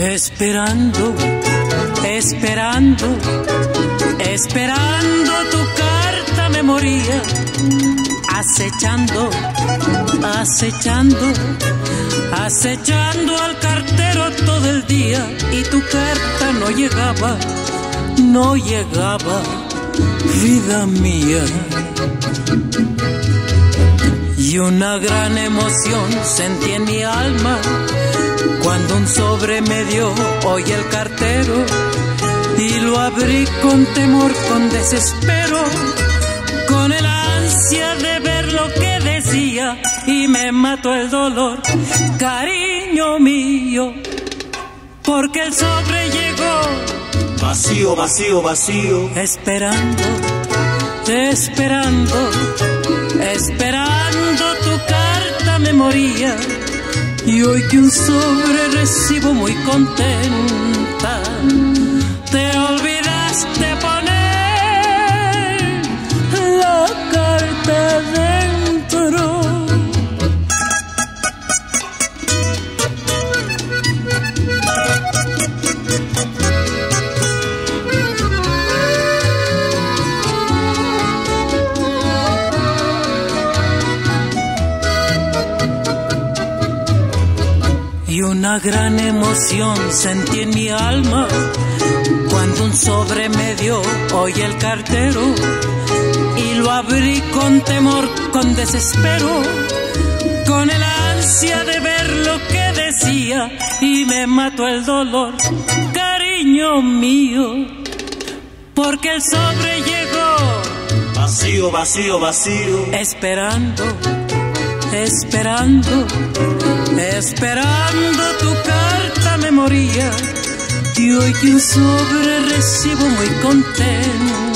Esperando, esperando, esperando tu carta me moría. Acechando, acechando, acechando al cartero todo el día y tu carta no llegaba, no llegaba, vida mía. Y una gran emoción sentí en mi alma cuando un sobre me dio hoy el cartero y lo abrí con temor, con desespero, con el ansia de ver lo que decía y me mató el dolor, cariño mío, porque el sobre llegó. Vacío, vacío, vacío, esperando, esperando, esperando tu carta me moría y hoy que un sobre recibo muy contenta, una gran emoción sentí en mi alma cuando un sobre me dio hoy el cartero y lo abrí con temor, con desespero, con el ansia de ver lo que decía y me mató el dolor, cariño mío, porque el sobre llegó. Vacío, vacío, vacío, esperando, esperando Esperando y hoy que un sobre recibo muy contento